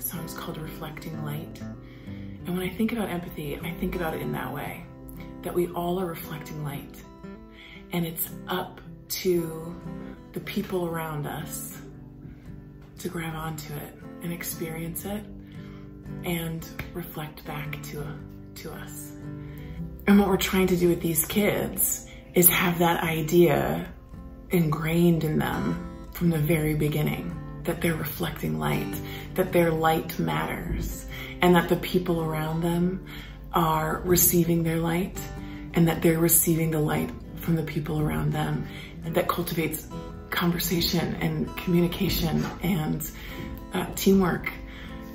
The is called Reflecting Light. And when I think about empathy, I think about it in that way that we all are reflecting light. And it's up to the people around us to grab onto it and experience it and reflect back to, to us. And what we're trying to do with these kids is have that idea ingrained in them from the very beginning that they're reflecting light, that their light matters, and that the people around them are receiving their light, and that they're receiving the light from the people around them, and that cultivates conversation and communication and uh, teamwork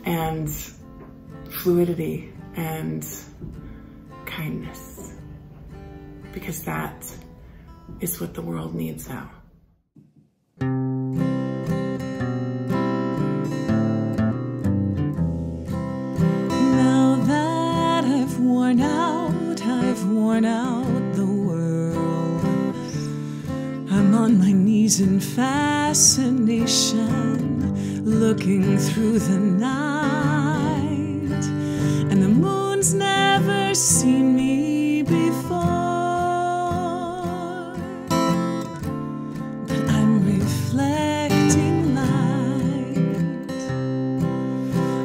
and fluidity and kindness. Because that is what the world needs now. Now on my knees in fascination, looking through the night. And the moon's never seen me before. But I'm reflecting light.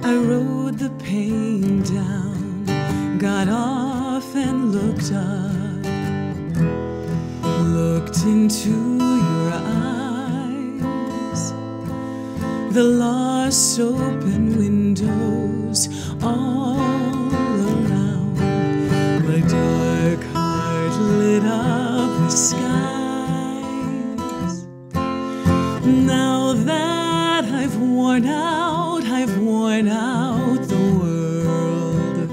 I rode the pain down, got off and looked up, looked into The lost open windows all around. My dark heart lit up the skies. Now that I've worn out, I've worn out the world.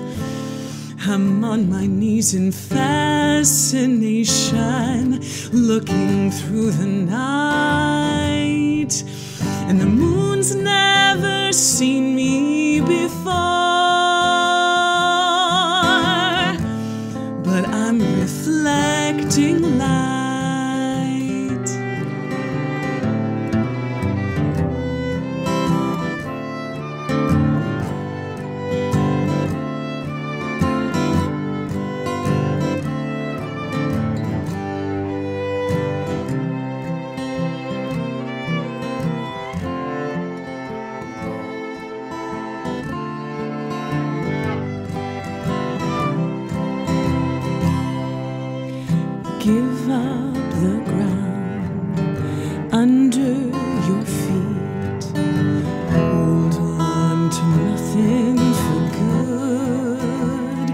I'm on my knees in fascination, looking through the night. Reflecting light. Give up the ground under your feet. Hold on to nothing for good.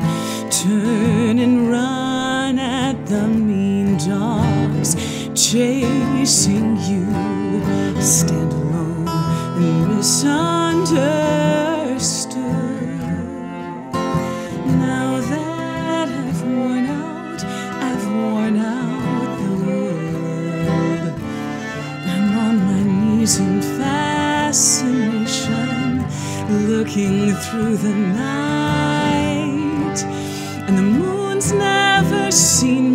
Turn and run at the mean dogs chasing you. Stand alone and misunderstood. Looking through the night, and the moon's never seen